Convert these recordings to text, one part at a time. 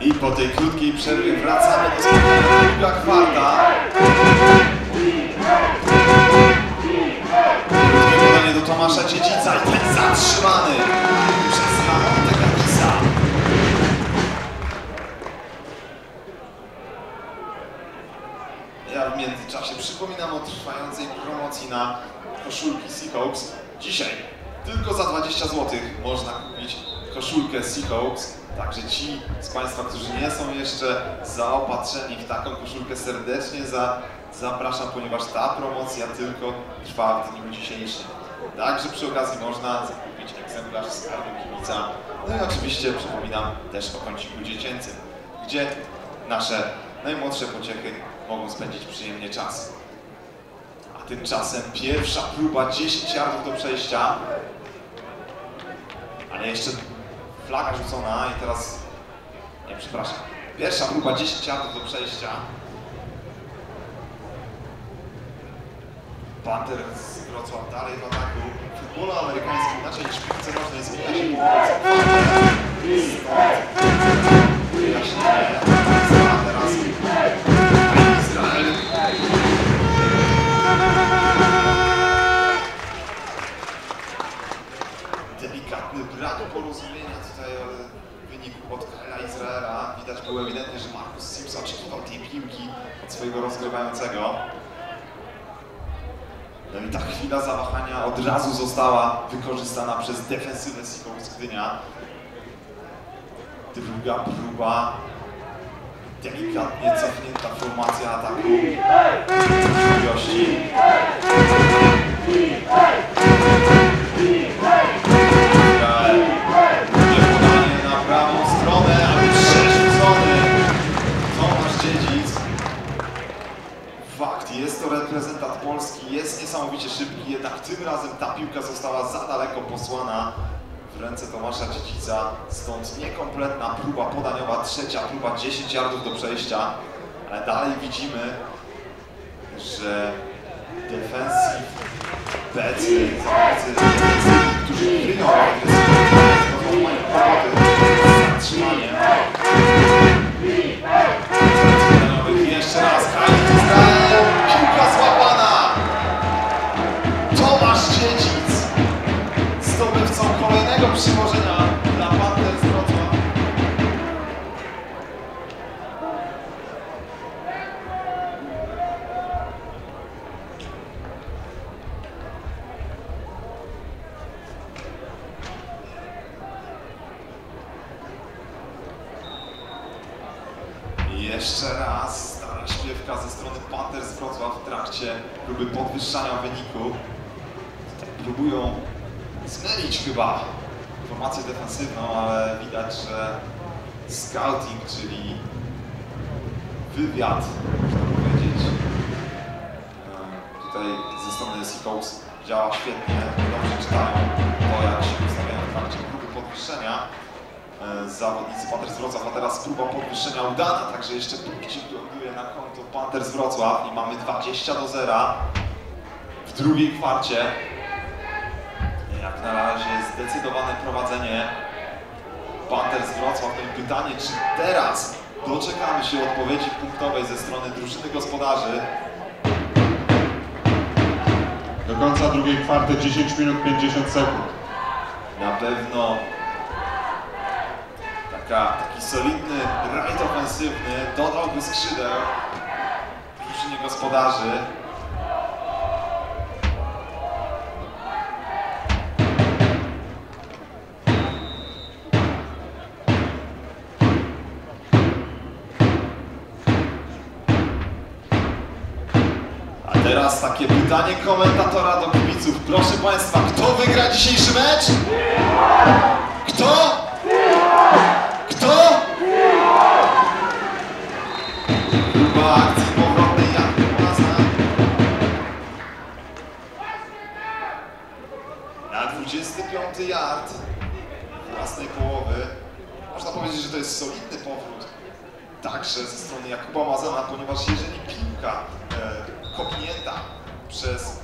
I po tej krótkiej przerwie wracamy do druga kwarta. Krótkie do Tomasza Dziedzica i ten zatrzymany przez Lamonte Gavisa. Ja w międzyczasie przypominam o trwającej promocji na koszulki Seahawks. Dzisiaj tylko za 20 zł można kupić koszulkę Seahawks. Także ci z Państwa, którzy nie są jeszcze zaopatrzeni w taką koszulkę serdecznie za, zapraszam, ponieważ ta promocja tylko trwa w dniu dzisiejszym. Także przy okazji można zakupić egzemplarz z karty kibica. No i oczywiście przypominam też o kąciku dziecięcym, gdzie nasze najmłodsze pociechy mogą spędzić przyjemnie czas. A tymczasem pierwsza próba 10 yardów do przejścia. Ale jeszcze flaga rzucona i teraz... Nie, przepraszam. Pierwsza próba 10 yardów do przejścia. Panther z Wrocław dalej w ataku. W futbolu amerykańskim inaczej niż w piłce nożnej zmienia się Wyjaśnienie. Było ewidentnie, że Marcus Sims oczekiwał tej piłki od swojego rozgrywającego. No i ta chwila zawahania od razu została wykorzystana przez defensywę Seahawks Gdynia. Druga próba. Delikatnie cofnięta formacja ataku. Gości. Tomasza Dziedzica, stąd niekompletna próba podaniowa, trzecia próba 10 yardów do przejścia, ale dalej widzimy, że defensyw becy, którzy kryją agresywność, mają kłopoty z zatrzymaniem. Jeszcze raz, Kajt Jeszcze raz stara śpiewka ze strony Panthers Wrocław w trakcie próby podwyższania wyniku. Próbują zmylić chyba formację defensywną, ale widać, że scouting, czyli wywiad, można powiedzieć, e, tutaj ze strony Seahawks działa świetnie, dobrze czytają to, jak się ustawiają w trakcie próby podwyższenia zawodnicy Panthers Wrocław, a teraz próba podwyższenia udana, także jeszcze punkcik ląduje na konto Panthers Wrocław i mamy 20 do 0 w drugiej kwarcie. Jak na razie zdecydowane prowadzenie Panthers Wrocław. No i pytanie, czy teraz doczekamy się odpowiedzi punktowej ze strony drużyny gospodarzy. Do końca drugiej kwarty 10 minut 50 sekund. Na pewno taki solidny rajd ofensywny dodałby skrzydeł drużynie gospodarzy. A teraz takie pytanie komentatora do kibiców. Proszę Państwa, kto wygra dzisiejszy mecz? Kto? 25 yard własnej połowy. Można powiedzieć, że to jest solidny powrót także ze strony Jakuba Mazana, ponieważ jeżeli piłka e, kopnięta przez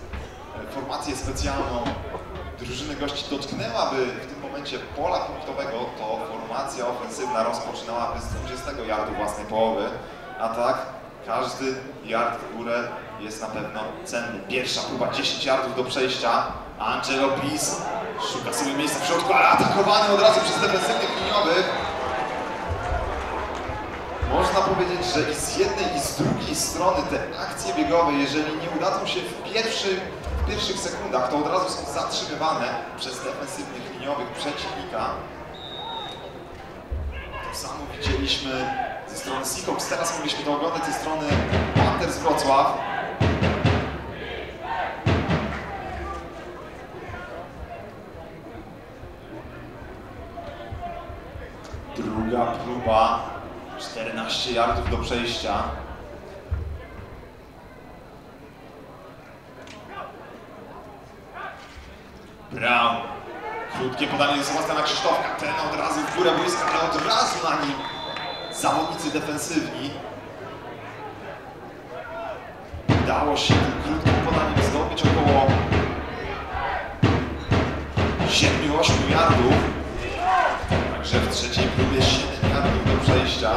e, formację specjalną drużyny gości dotknęłaby w tym momencie pola punktowego, to formacja ofensywna rozpoczynałaby z 20 yardu własnej połowy, a tak każdy yard w górę jest na pewno cenny. Pierwsza próba 10 yardów do przejścia. Angelo Pis szuka sobie miejsca w środku, ale atakowany od razu przez defensywnych liniowych. Można powiedzieć, że i z jednej i z drugiej strony te akcje biegowe, jeżeli nie udadzą się w, pierwszy, w pierwszych sekundach, to od razu są zatrzymywane przez defensywnych liniowych przeciwnika. To samo widzieliśmy ze strony Seahawks, teraz mogliśmy to oglądać ze strony Panthers Wrocław. Druga próba, 14 yardów do przejścia. Brown. Krótkie podanie do Sebastiana Krzysztofka. Ten od razu w górę boiska, ale od razu na nim zawodnicy defensywni. Udało się tym krótkim podaniem zdobyć około 7-8 yardów. Także w trzeciej próbie 7 yardów do przejścia.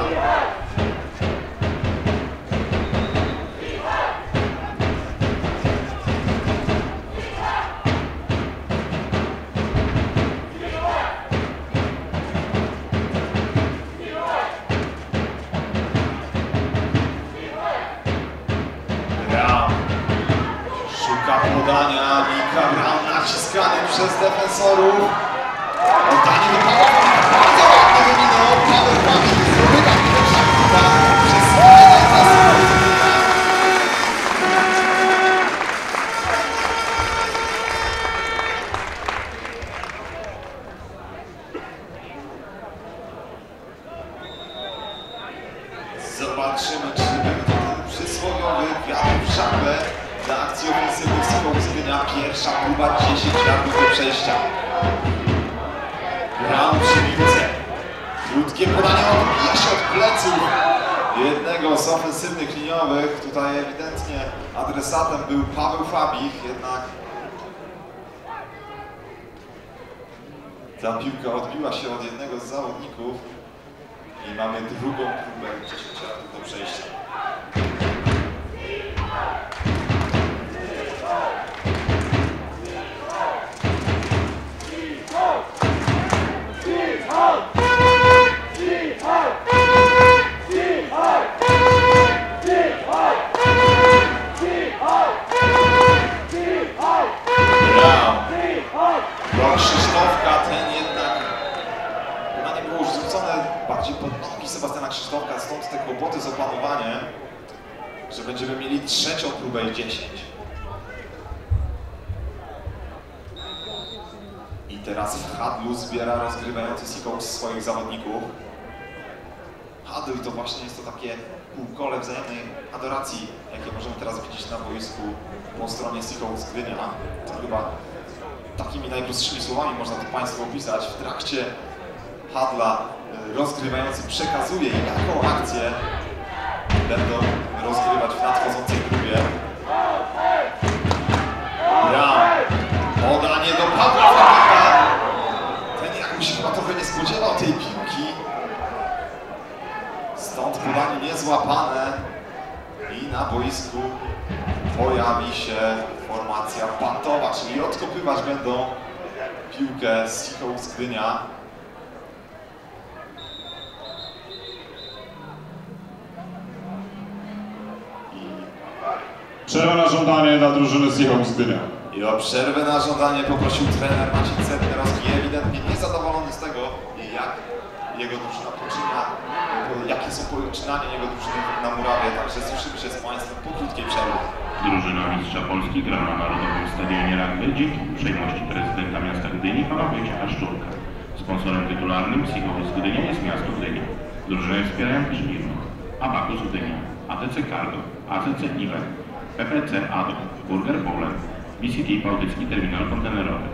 Podania, Mika Brown naciskany przez defensorów. Oddanie do Pawła, out of the whole motherfucking ta piłka odbiła się od jednego z zawodników i mamy drugą próbę 10 yardów do przejścia. Seahawks Gdynia. To chyba takimi najprostszymi słowami można to Państwu opisać. W trakcie Hadla y, rozgrywający przekazuje, jaką akcję będą rozgrywać w nadchodzącej próbie. Brown. Podanie do Pawła Fabika. Ten jakoś chyba trochę nie spodziewał tej piłki. Stąd podanie niezłapane. I na boisku pojawi się formacja pantowa, czyli odkopywać będą piłkę z Seahawks Gdynia. I Przerwa na żądanie dla drużyny Seahawks Gdynia. I o przerwę na żądanie poprosił trener Maciej Cetnerowski, ewidentnie niezadowolony z tego, jak jego drużyna poczynia, jakie są poczynania jego drużyny na murawie, także słyszymy się z Państwem po krótkiej przerwie. Drużyna mistrza Polski gra na Narodowym Stadionie Rugby dzięki uprzejmości prezydenta miasta Gdyni pana Wojciecha Szczurka. Sponsorem tytularnym Seahawks Gdynia jest miasto Gdynia. Drużynę wspierają też firmy Abacus Gdynia, ATC Cargo, ACC Event, PPC ADO, Burger Poland, BCT Bałtycki Terminal Kontenerowy,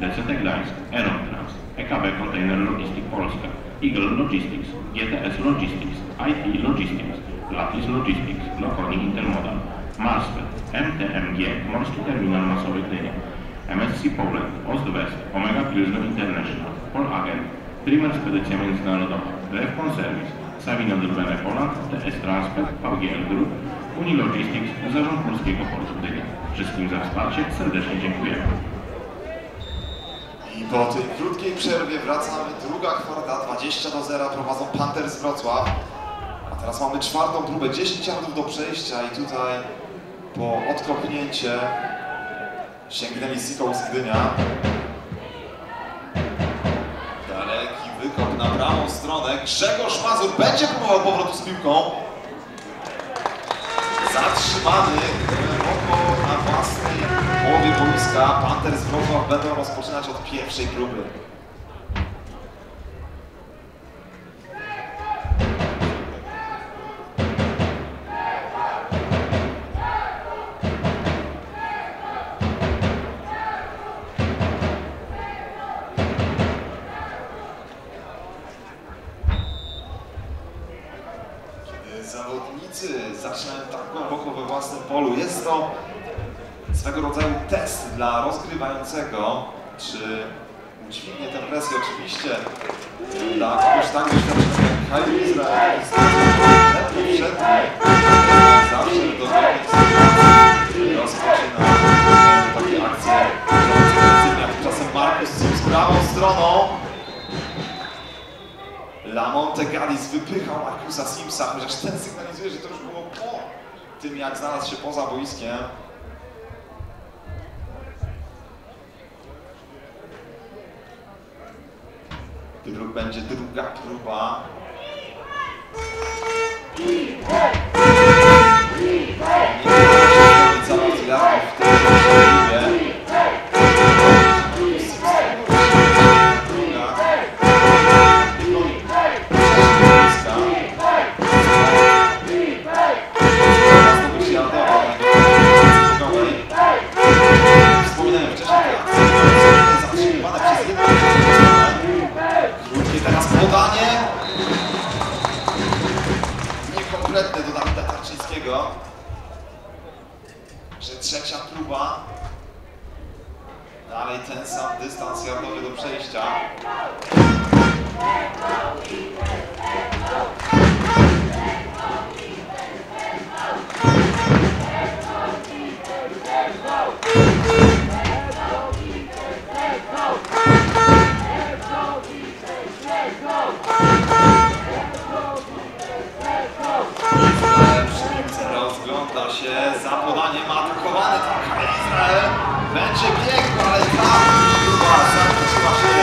DCT Gdańsk, Aeron Trans, EKB Container Logistic Polska, Eagle Logistics, GTS Logistics, IT Logistics, Latis Logistics, Lokoni Intermodal, Marsfed, MTMG, Morski Terminal Masowy Gdynia, MSC Poland, Ost West, Omega Pilsner International, Polagent, Primer Spedycja Międzynarodowa, BF Conservice, Savino Drwene Poland, TS Transport, VGL Group, Unilogistics, Zarząd Polskiego Portu Gdynia. Wszystkim za wsparcie serdecznie dziękujemy. I po tej krótkiej przerwie wracamy. Druga kwarta, 20 do 0 prowadzą Panthers Wrocław. A teraz mamy czwartą próbę, 10 yardów do przejścia i tutaj po odkopnięcie sięgnęli Seacoast Gdynia. Daleki wykop na prawą stronę. Grzegorz Mazur będzie próbował powrotu z piłką. Zatrzymany głęboko na własnej połowie boiska. Panthers Wrocław będą rozpoczynać od pierwszej próby. Prawą stroną. Lamonte Gadis wypychał Markusa Simsa, chociaż ten sygnalizuje, że to już było po tym, jak znalazł się poza boiskiem. Dru będzie druga próba. Za bardzo w tej podanie. Niekompletne do Dawida Tarczyńskiego. Że trzecia próba. Dalej ten sam dystans jardowy do przejścia. Rozgląda się za tam Kyle Izrael. Będzie biegł, ale ta próba zakończyła się.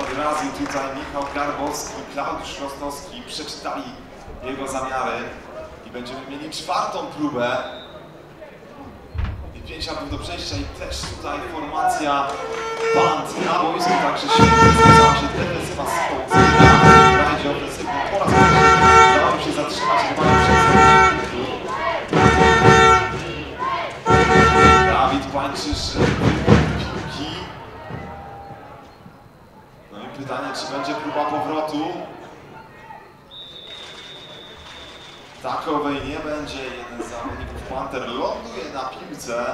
Od razu tutaj Michał Garbowski, Klaudiusz Rostowski przeczytali jego zamiary i będziemy mieli czwartą próbę. I pięć yardów do przejścia i też tutaj formacja band na boisku, także związała się defensywa z Polską. W Takowej nie będzie. Jeden z zawodników Panther ląduje na piłce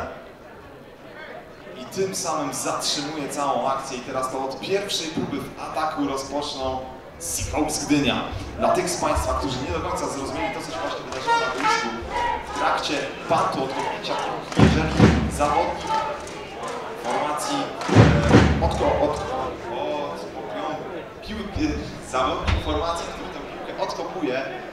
i tym samym zatrzymuje całą akcję. I teraz to od pierwszej próby w ataku rozpoczną Seahawks Gdynia. Dla tych z Państwa, którzy nie do końca zrozumieli to, co się właśnie wydarzyło na boisku, w trakcie pantu odkopnięcia piłki, jeżeli zawodnik formacji e, odko, od, odkopują piłki, zawodnik formacji, który tę piłkę odkopuje, e,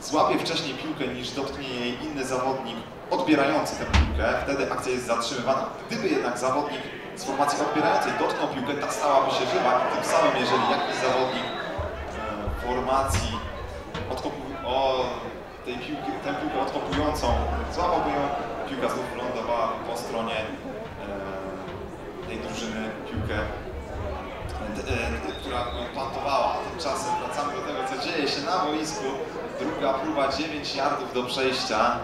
złapie wcześniej piłkę niż dotknie jej inny zawodnik odbierający tę piłkę, wtedy akcja jest zatrzymywana. Gdyby jednak zawodnik z formacji odbierającej dotknął piłkę, ta stałaby się żywa i tym samym, jeżeli jakiś zawodnik e, formacji o, tej piłki, tę piłkę odkopującą złapałby ją, piłka znów lądowała po stronie e, tej drużyny piłkę e, która ją plantowała. Tymczasem wracamy do tego, co dzieje się na boisku. Druga próba, 9 yardów do przejścia.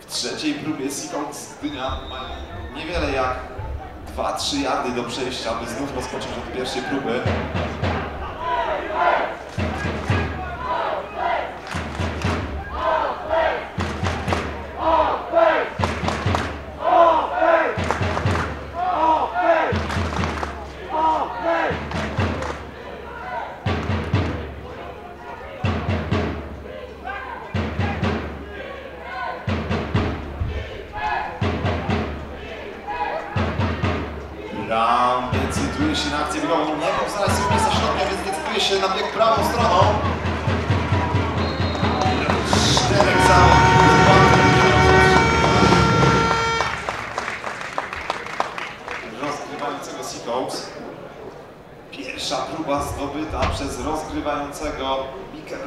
W trzeciej próbie Seacoast z Gdynia ma niewiele jak 2-3 yardy do przejścia, by znów rozpocząć od pierwszej próby.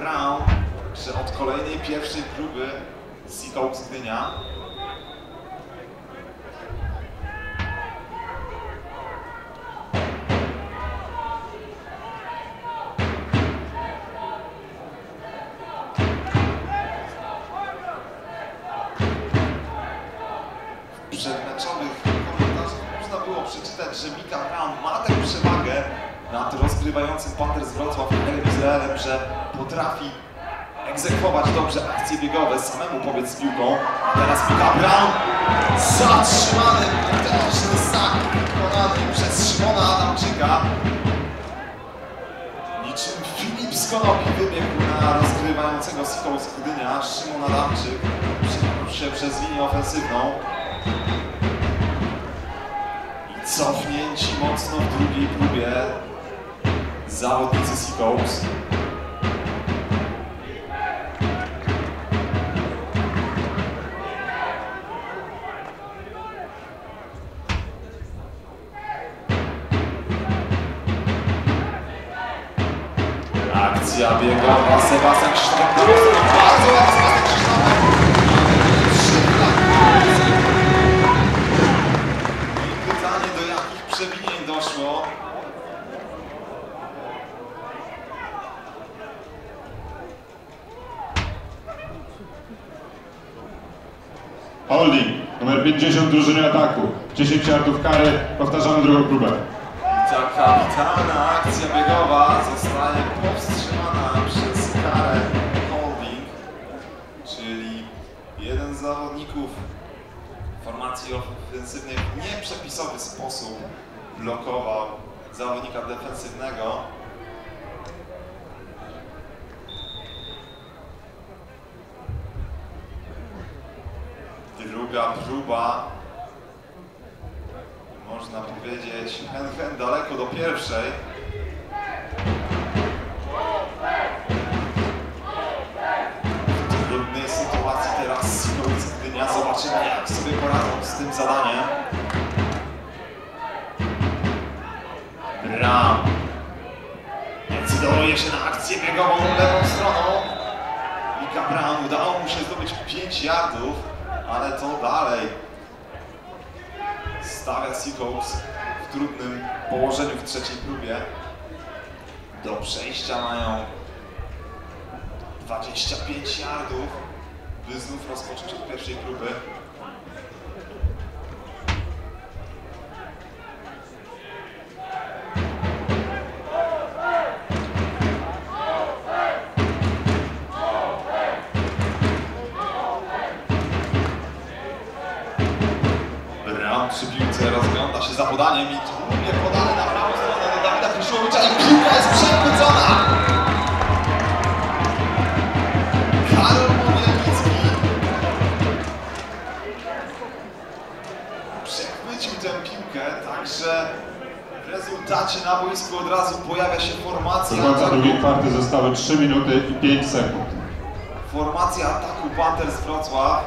Brown. Że od kolejnej pierwszej próby Seacoast Gdynia. Piłką. Teraz Mika Brown zatrzymany, potężny sak wykonany przez Szymona Adamczyka. Niczym Filip z Konopi wybiegł na rozgrywającego Siką z Gdynia. Szymon Adamczyk się przez linię ofensywną. I cofnięci mocno w drugiej próbie zawodnicy Seacoast. Akcja biegowa, Sebastian Krzysztof, bardzo ładny Sebastian Krzysztof. I pytanie, do jakich przewinień doszło? Holding, numer 50 drużyny ataku. 10 yardów kary, powtarzamy drugą próbę. Ta kapitalna akcja biegowa zostaje powstrzymana ofensywnej w nieprzepisowy sposób blokował zawodnika defensywnego. Druga próba można powiedzieć, hen, hen daleko do pierwszej. Jak sobie poradzą z tym zadaniem. Bram. Decyduje się na akcję biegową lewą stroną. Mika Brown udało mu się zdobyć 5 yardów, ale to dalej stawia Seahawks w trudnym położeniu w trzeciej próbie. Do przejścia mają 25 yardów, by znów rozpocząć od pierwszej próby. Zostały 3 minuty i 5 sekund. formacja ataku Panthers Wrocław.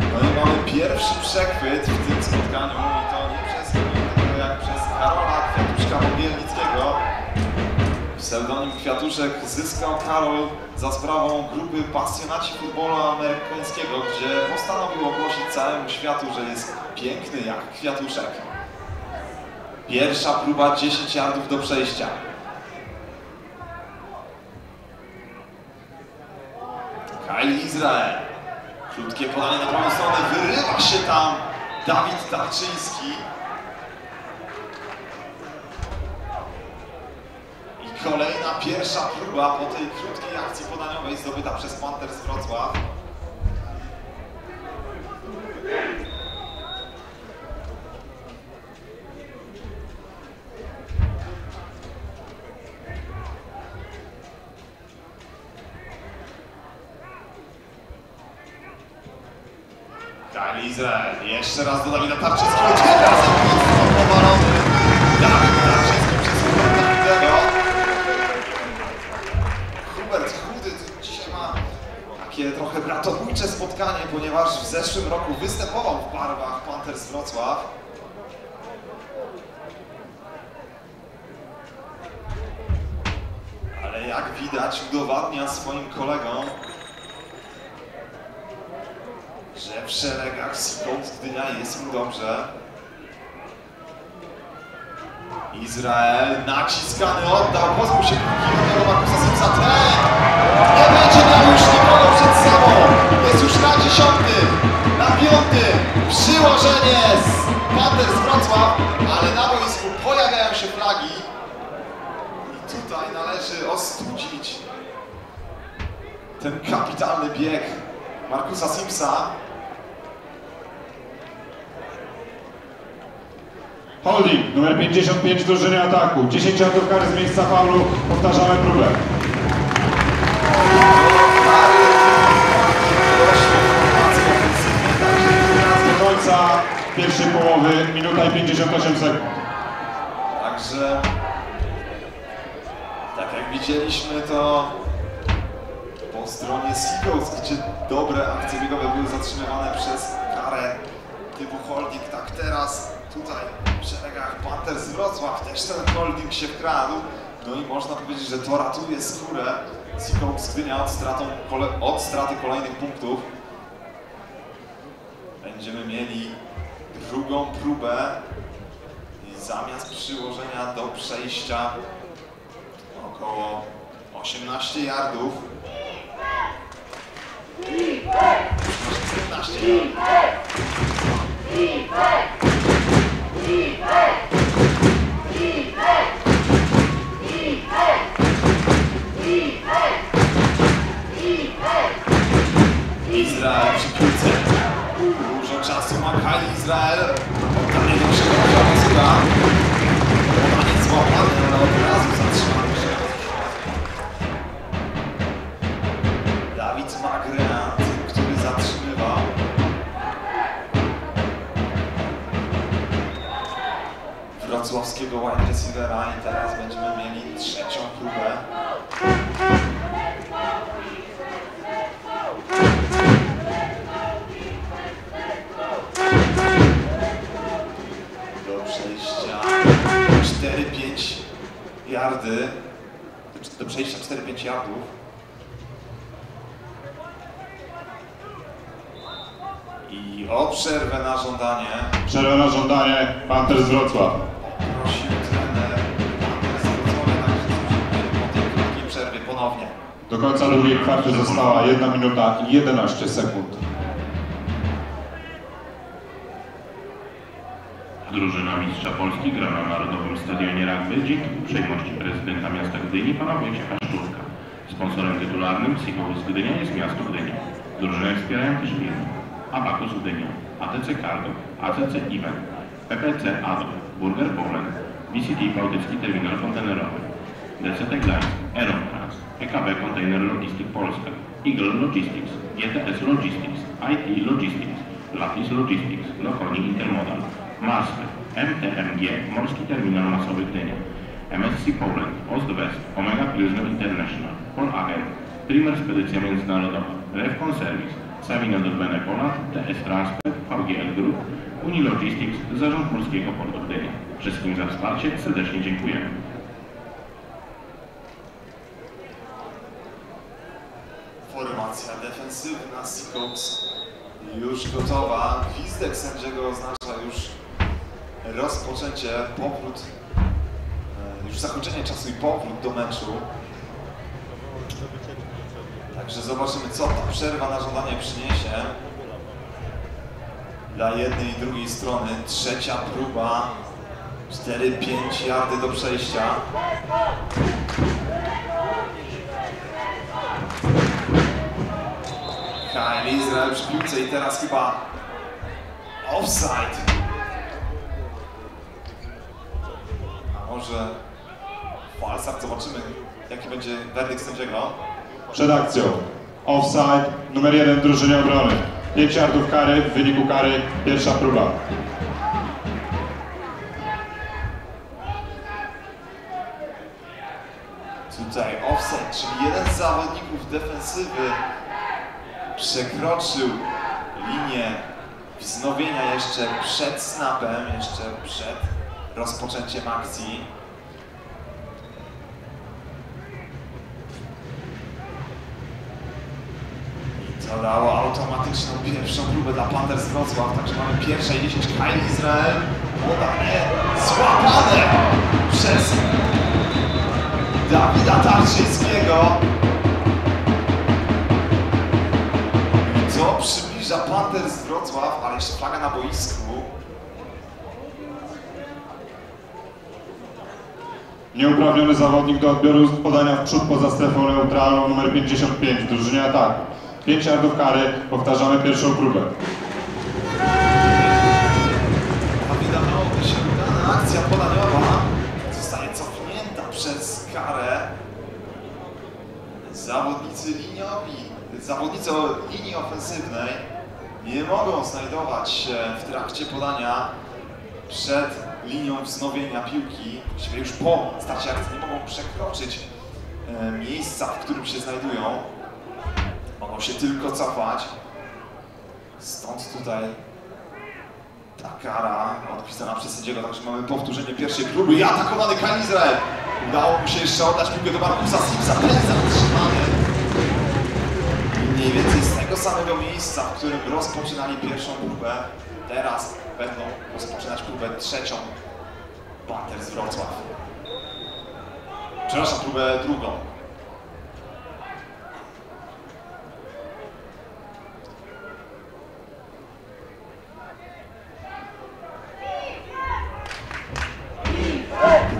No i mamy pierwszy przechwyt w tym spotkaniu i to nie przez innego jak przez Karola Kwiatuszka Mogielnickiego. Pseudonim Kwiatuszek zyskał Karol za sprawą grupy pasjonaci futbolu amerykańskiego, gdzie postanowił ogłosić całemu światu, że jest piękny jak Kwiatuszek. Pierwsza próba 10 yardów do przejścia. Kyle Izrael. Krótkie podanie na prawą stronę. Wyrywa się tam Dawid Tarczyński. I kolejna pierwsza próba po tej krótkiej akcji podaniowej zdobyta przez Panthers Wrocław. Izrael. Jeszcze raz do Dawida Tarczyńskiego. Tym razem mocno powalony. Dawid Tarczyński przez Huberta Chudego. Hubert Chudy dzisiaj ma takie trochę bratobójcze spotkanie, ponieważ w zeszłym roku występował w barwach Panthers Wrocław. Ale jak widać udowadnia swoim kolegom, że w szeregach Seacoast Gdynia jest mu dobrze. Izrael naciskany oddał, pozbył się piłki od Markusa Simsa. Nie będzie miał już nikogo przed sobą. Jest już na dziesiątym, na piątym. Przyłożenie z Panthers Wrocław, ale na boisku pojawiają się flagi. I tutaj należy ostudzić ten kapitalny bieg Markusa Simsa. Holding, numer 55 drużyny ataku. 10 yardów kary z miejsca faulu. Powtarzamy próbę. Do końca pierwszej połowy, minuta i 58 sekund. Także tak jak widzieliśmy to po stronie Seagulls, gdzie dobre akcje biegowe były zatrzymywane przez karę typu holding, tak teraz tutaj w szeregach Panthers Wrocław też ten holding się wkradł. No i można powiedzieć, że to ratuje skórę Seagulls Gdynia od, stratą, od straty kolejnych punktów. Będziemy mieli drugą próbę i zamiast przyłożenia do przejścia około 18 yardów 15 yardów Izrael przy piłce. Dużo czasu ma Kyle Izrael. Oddanie do Grzegorza Mazura. Podanie złapane, ale od razu zatrzymany Wrocławskiego wide receivera i teraz będziemy mieli trzecią próbę. do przejścia 4-5 yardy, do przejścia 4-5 yardów. I o przerwę na żądanie Przerwa na żądanie Panthers Wrocław. Do końca drugiej kwarty została 1 minuta i 11 sekund. Drużyna Mistrza Polski gra na Narodowym Stadionie Rugby dzięki uprzejmości prezydenta miasta Gdyni pana Wojciecha Szczurka. Sponsorem tytularnym Seahawks Gdynia jest miasto Gdynia. Drużynę wspierają też firmy Abacus Gdynia, ATC Cargo, ACC Event, PPC ADO, Burger Poland, VCT Bałtycki Terminal Kontenerowy, DCT Glines, Aerotrans, PKB Container Logistic Polska, Eagle Logistics, GTS Logistics, IT Logistics, Lapis Logistics, Lokoni Intermodal, Marsfy, MTMG, Morski Terminal Masowy Gdynia, MSC Poland, Ost-West, Omega Pilsner International, Pol AR, Primer Spedycja Międzynarodowa, Revcon Service, Savino del Bene Poland, TS Transport, VGL Group, Uni Logistics, Zarząd Polskiego Portu Gdynia. Wszystkim za wsparcie serdecznie dziękujemy. Formacja defensywna Seahawks już gotowa. Gwizdek sędziego oznacza już rozpoczęcie, powrót, e, już zakończenie czasu i powrót do meczu. Także zobaczymy, co ta przerwa na żądanie przyniesie. Dla jednej i drugiej strony trzecia próba. 4-5 yardy do przejścia. Kyle Izrael przy piłce i teraz chyba offside. Może falsach? Zobaczymy, jaki będzie werdykt sędziego. Przed akcją. Offside, numer jeden drużynie obrony. 5 yardów kary, w wyniku kary pierwsza próba. Tutaj offset, czyli jeden z zawodników defensywy przekroczył linię wznowienia jeszcze przed snapem, jeszcze przed rozpoczęciem akcji. I to dało automatyczną pierwszą próbę dla Panthers Wrocław, także mamy pierwsze i 10 Kyle Izrael. Podanie złapane przez Dawida Tarczyńskiego. I to przybliża Panthers Wrocław, ale jeszcze flaga na boisku. Nieuprawniony zawodnik do odbioru podania w przód poza strefą neutralną numer 55 w drużynie ataku. 5 yardów kary, powtarzamy pierwszą próbę. Miałoby się akcja podaniowa. Zostaje cofnięta przez karę. Zawodnicy liniowi, zawodnicy linii ofensywnej nie mogą znajdować się w trakcie podania przed linią wznowienia piłki, właściwie już po starcie akcji nie mogą przekroczyć e, miejsca, w którym się znajdują. Mogą się tylko cofać. Stąd tutaj ta kara odpisana przez sędziego, także mamy powtórzenie pierwszej próby i atakowany Izrael. Udało mu się jeszcze oddać piłkę do Markusa Simsa, ten zatrzymany. Mniej więcej z tego samego miejsca, w którym rozpoczynali pierwszą próbę, teraz będą rozpoczynać próbę trzecią Panthers Wrocław. Przepraszam, próbę drugą.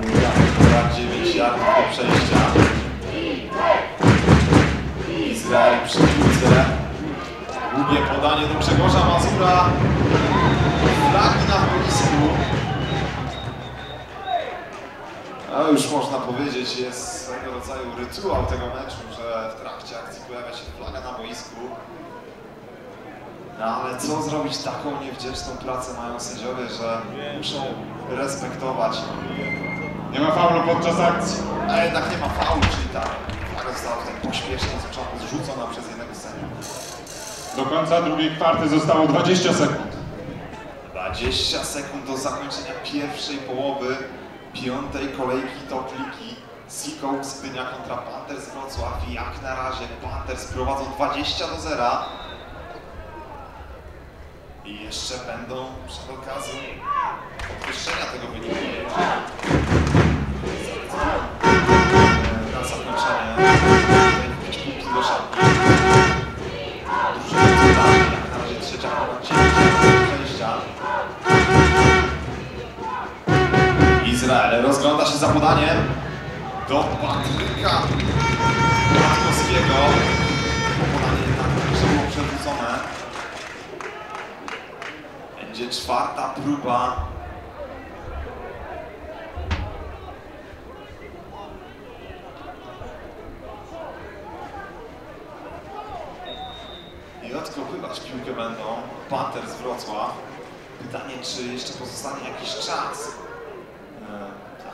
Druga, 9 yardów do przejścia. Izrael przy piłce. Długie podanie do Grzegorza Mazura. Flagi na boisku. A już można powiedzieć, jest swego rodzaju rytuał tego meczu, że w trakcie akcji pojawia się flaga na boisku. No ale co zrobić taką niewdzięczną pracę mają sędziowie, że muszą respektować Nie ma faulu podczas akcji. a jednak nie ma faulu, czyli ta flaga została tutaj pośpiesznie zrzucona- zrzucona przez jednego sędziów. Do końca drugiej kwarty zostało 20 sekund. 20 sekund do zakończenia pierwszej połowy piątej kolejki top ligi. Seahawks Gdynia kontra Panthers Wrocław. Jak na razie Panthers prowadzą 20 do 0. I jeszcze będą przed okazją podwyższenia tego wyniku. Na zakończenie jakieś punkty do szatni. Drużyna jak na razie trzecia ponad 9 Izrael rozgląda się za podaniem do Patryka Patkowskiego. Podanie jednak było przewrócone. Będzie czwarta próba. I odkopywać piłkę będą Panthers Wrocław. Pytanie, czy jeszcze pozostanie jakiś czas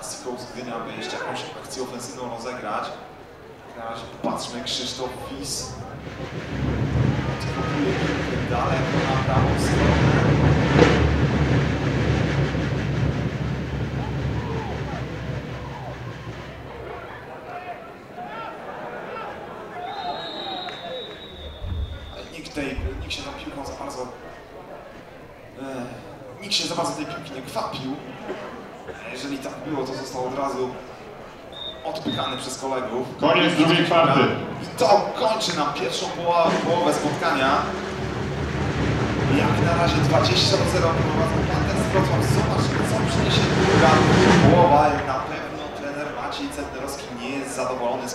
Seahawks Gdynia, jeszcze jakąś akcję ofensywną rozegrać. Na razie popatrzmy, Krzysztof Wis odkopuje piłkę na prawą stronę. I to kończy nam pierwszą połowę, spotkania. Jak na razie 20 do 0 prowadzą Panthers Wrocław. Zobaczymy, co przyniesie druga połowa. Na pewno trener Maciej Cetnerowski nie jest zadowolony z